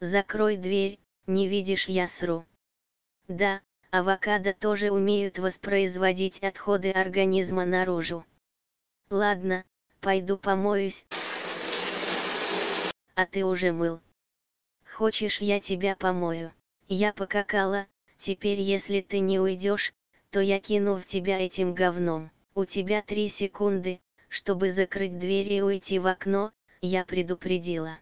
Закрой дверь, не видишь я сру. Да, авокадо тоже умеют воспроизводить отходы организма наружу. Ладно, пойду помоюсь. А ты уже мыл. Хочешь я тебя помою? Я покакала, теперь если ты не уйдешь, то я кину в тебя этим говном. У тебя три секунды, чтобы закрыть дверь и уйти в окно, я предупредила.